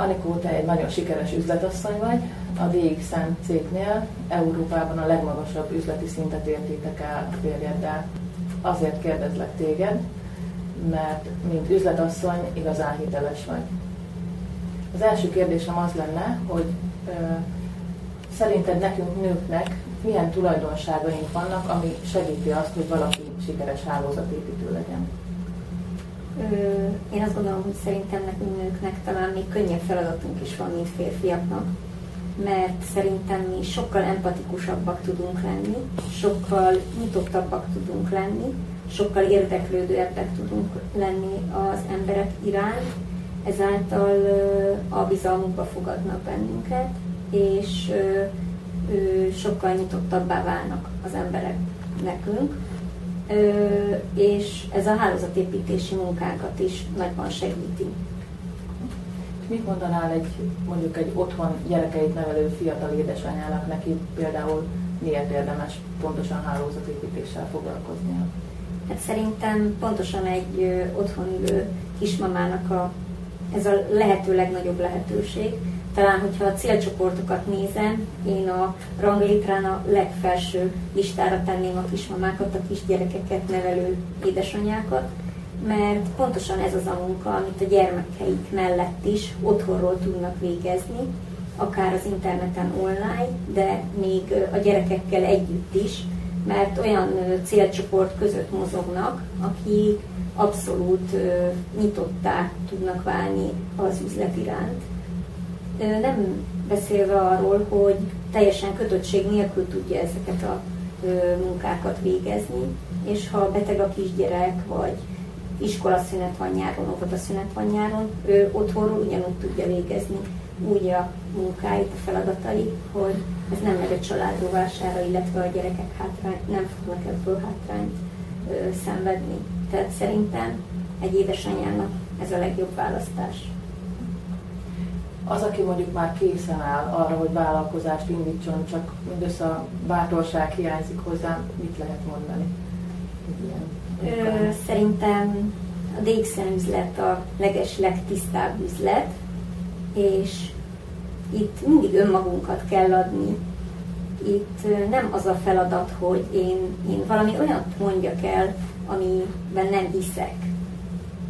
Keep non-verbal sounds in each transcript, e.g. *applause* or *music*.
Anikó, te egy nagyon sikeres üzletasszony vagy, a DXN cégnél Európában a legmagasabb üzleti szintet értétek el a férjeddel. Azért kérdezlek téged, mert mint üzletasszony igazán hiteles vagy. Az első kérdésem az lenne, hogy ö, szerinted nekünk nőknek milyen tulajdonságaink vannak, ami segíti azt, hogy valaki sikeres hálózatépítő legyen? Én azt gondolom, hogy szerintem nekünk nőknek talán még könnyebb feladatunk is van, mint férfiaknak, mert szerintem mi sokkal empatikusabbak tudunk lenni, sokkal nyitottabbak tudunk lenni, sokkal érdeklődőbbek tudunk lenni az emberek iránt, ezáltal a bizalmukba fogadnak bennünket, és sokkal nyitottabbá válnak az emberek nekünk, és ez a hálózatépítési munkánkat is nagyban segíti. Mit mondanál egy, mondjuk egy otthon gyerekeit nevelő fiatal édesanyának neki például miért érdemes pontosan hálózatépítéssel foglalkoznia? Hát szerintem pontosan egy otthon ülő kismamának a, ez a lehető legnagyobb lehetőség, talán, hogyha a célcsoportokat nézem, én a ranglétrán a legfelső listára tenném a kismamákat, a kisgyerekeket nevelő édesanyákat, mert pontosan ez az a munka, amit a gyermekeik mellett is otthonról tudnak végezni, akár az interneten online, de még a gyerekekkel együtt is, mert olyan célcsoport között mozognak, akik abszolút nyitottá tudnak válni az üzlet iránt. Nem beszélve arról, hogy teljesen kötöttség nélkül tudja ezeket a munkákat végezni, és ha beteg a kisgyerek, vagy iskolaszünet van nyáron, óvodaszünet van nyáron, ő otthonról ugyanúgy tudja végezni úgy a munkáit, a feladatai, hogy ez nem megy a család rovására, illetve a gyerekek hátrány, nem fognak ebből hátrányt ö, szenvedni. Tehát szerintem egy édesanyjának ez a legjobb választás. Az, aki mondjuk már készen áll arra, hogy vállalkozást indítson, csak mindössze a bátorság hiányzik hozzá, mit lehet mondani? Ö, szerintem a DXN üzlet a leges, legtisztább üzlet, és itt mindig önmagunkat kell adni. Itt nem az a feladat, hogy én, én valami olyat mondjak el, amiben nem hiszek.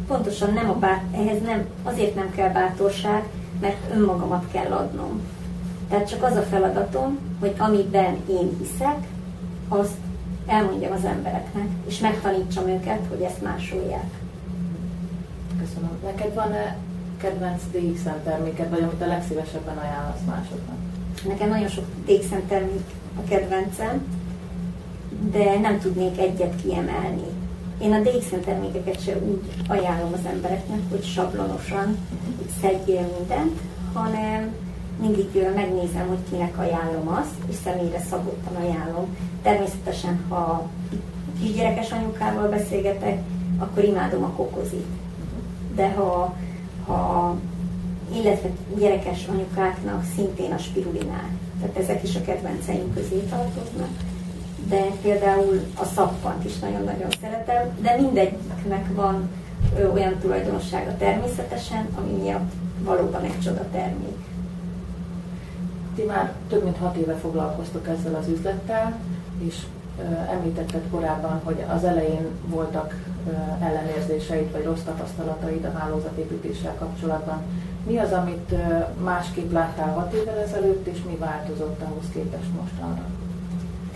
Pontosan nem a bát, ehhez nem, azért nem kell bátorság, mert önmagamat kell adnom. Tehát csak az a feladatom, hogy amiben én hiszek, azt elmondjam az embereknek, és megtanítsam őket, hogy ezt másolják. Köszönöm. Neked van-e kedvenc DXN terméked, vagy amit a legszívesebben ajánlasz másoknak? Nekem nagyon sok DXN termék a kedvencem, de nem tudnék egyet kiemelni. Én a DXN termékeket se úgy ajánlom az embereknek, hogy sablonosan, hogy szedjél mindent, hanem mindig megnézem, hogy kinek ajánlom azt, és személyre szabottan ajánlom. Természetesen, ha kisgyerekes anyukával beszélgetek, akkor imádom a kokozit. De ha, ha illetve gyerekes anyukáknak szintén a spirulinát. Tehát ezek is a kedvenceim közé tartoznak de például a szappant is nagyon-nagyon szeretem, de mindegyiknek van olyan tulajdonsága természetesen, ami miatt valóban egy csoda termék. Ti már több mint hat éve foglalkoztok ezzel az üzlettel, és említetted korábban, hogy az elején voltak ellenérzéseid vagy rossz tapasztalataid a hálózatépítéssel kapcsolatban. Mi az, amit másképp láttál hat évvel ezelőtt, és mi változott ahhoz képest mostanra?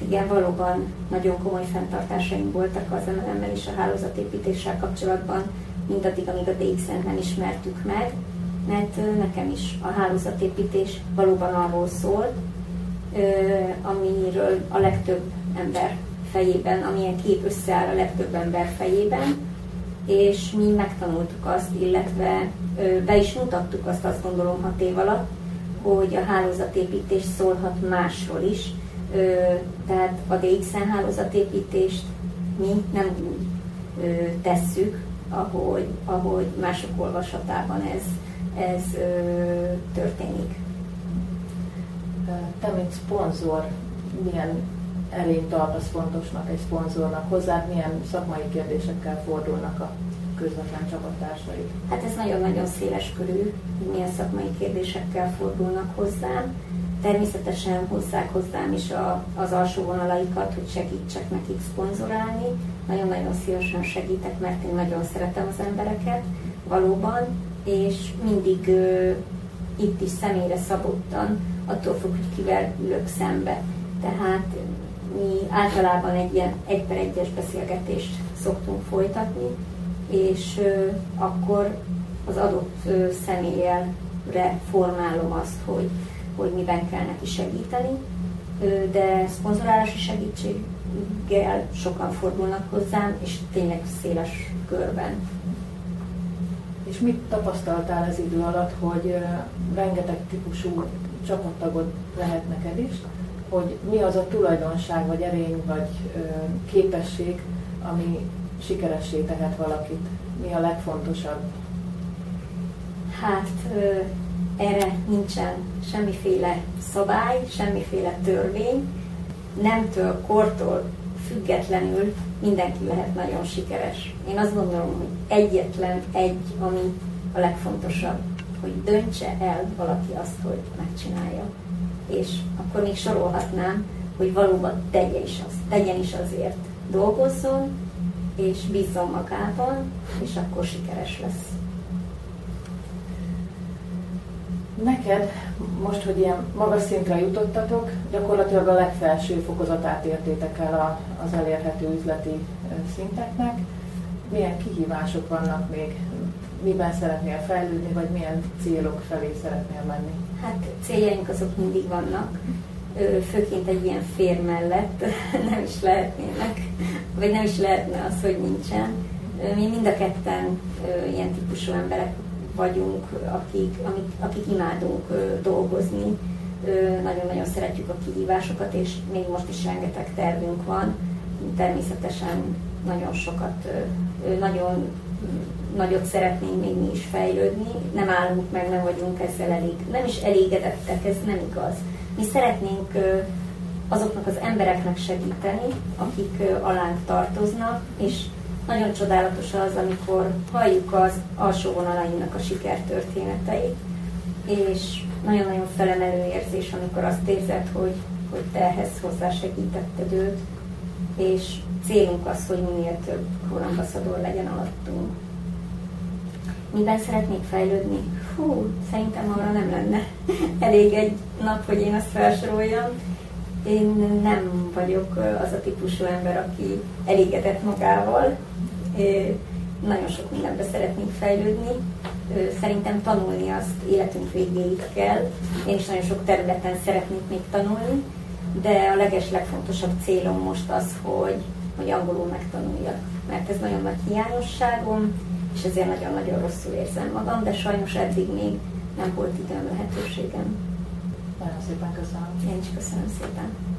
igen, valóban nagyon komoly fenntartásaink voltak az MLM-mel és a hálózatépítéssel kapcsolatban, mindaddig, amíg a DX-en nem ismertük meg, mert nekem is a hálózatépítés valóban arról szólt, amiről a legtöbb ember fejében, amilyen kép összeáll a legtöbb ember fejében, és mi megtanultuk azt, illetve be is mutattuk azt, azt gondolom hat év alatt, hogy a hálózatépítés szólhat másról is, tehát a DXN hálózatépítést mi nem úgy tesszük, ahogy, ahogy mások olvasatában ez, ez történik. Te, mint szponzor, milyen erényt tartasz fontosnak egy szponzornak? Hozzád milyen szakmai kérdésekkel fordulnak a közvetlen csapattársai? Hát ez nagyon-nagyon széles körű, milyen szakmai kérdésekkel fordulnak hozzám. Természetesen hozzák hozzám is a, az alsó vonalaikat, hogy segítsek nekik szponzorálni. Nagyon-nagyon szívesen segítek, mert én nagyon szeretem az embereket, valóban, és mindig ö, itt is személyre szabottan, attól függ, hogy kivel ülök szembe. Tehát mi általában egy ilyen egy per egyes beszélgetést szoktunk folytatni, és ö, akkor az adott ö, személyelre formálom azt, hogy, hogy miben kell neki segíteni, de szponzorálási segítséggel sokan fordulnak hozzám, és tényleg széles körben. És mit tapasztaltál az idő alatt, hogy rengeteg típusú csapattagod lehet neked is, hogy mi az a tulajdonság, vagy erény, vagy képesség, ami sikeressé tehet valakit? Mi a legfontosabb? Hát erre nincsen semmiféle szabály, semmiféle törvény, nemtől, kortól függetlenül mindenki lehet nagyon sikeres. Én azt gondolom, hogy egyetlen egy, ami a legfontosabb, hogy döntse el valaki azt, hogy megcsinálja. És akkor még sorolhatnám, hogy valóban tegye is azt, tegyen is azért, dolgozzon, és bízzon magában, és akkor sikeres lesz. Neked, most, hogy ilyen magas szintre jutottatok, gyakorlatilag a legfelső fokozatát értétek el az elérhető üzleti szinteknek. Milyen kihívások vannak még? Miben szeretnél fejlődni, vagy milyen célok felé szeretnél menni? Hát céljaink azok mindig vannak. Főként egy ilyen fér mellett *laughs* nem is lehetnének, vagy nem is lehetne az, hogy nincsen. Mi mind a ketten ilyen típusú emberek vagyunk, akik, amik, akik imádunk dolgozni, nagyon-nagyon szeretjük a kihívásokat, és még most is rengeteg tervünk van. Természetesen nagyon sokat, nagyon nagyot szeretnénk még mi is fejlődni, nem állunk meg, nem vagyunk ezzel elég, nem is elégedettek, ez nem igaz. Mi szeretnénk azoknak az embereknek segíteni, akik alánk tartoznak, és nagyon csodálatos az, amikor halljuk az alsó vonalainak a sikertörténeteit, és nagyon-nagyon felemelő érzés, amikor azt érzed, hogy, hogy te ehhez hozzásegítetted őt, és célunk az, hogy minél több korambaszador legyen alattunk. Miben szeretnék fejlődni? Hú, szerintem arra nem lenne *laughs* elég egy nap, hogy én azt felsoroljam. Én nem vagyok az a típusú ember, aki elégedett magával, nagyon sok mindenbe szeretnénk fejlődni. Szerintem tanulni azt életünk végéig kell. Én is nagyon sok területen szeretnék még tanulni, de a leges legfontosabb célom most az, hogy, hogy angolul megtanuljak. Mert ez nagyon nagy hiányosságom, és ezért nagyon-nagyon rosszul érzem magam, de sajnos eddig még nem volt időm lehetőségem. Nagyon szépen köszönöm. Én is köszönöm szépen.